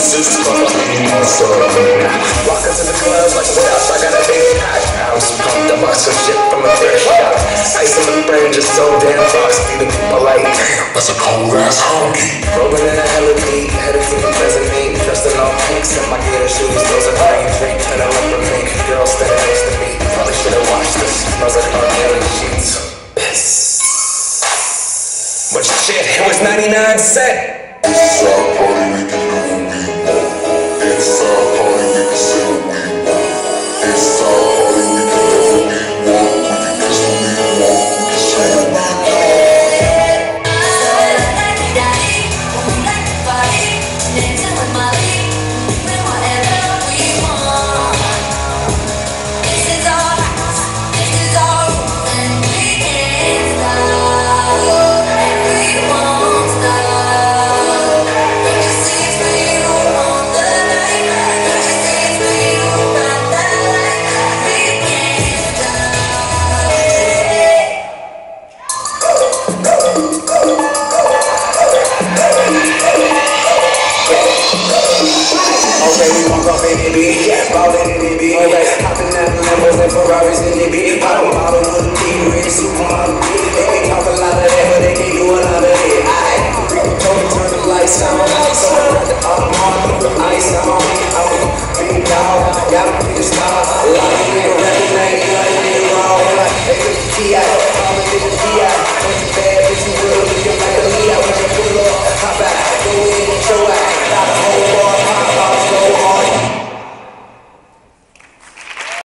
This is fucking awesome. Walk into the club like what else? I got a big hot house. Pumped up box of shit from a thrift shop. Ice in my brain just so damn frosty. The people like, damn, that's a cold ass honky. Rolling in a hella deep, head of food doesn't mean trusting all pinks in my gator shoes. Those are green, drink, turn up for pink. Girl standing next to me. Probably should've washed this. Smells like R. Kelly sheets. Piss. But shit, it was 99 cent. It's off in it, bitch. Yeah, ballin' in it, bitch. Okay, hopping out the Lambos and Ferraris in it, bitch. With a big red supermodel, bitch.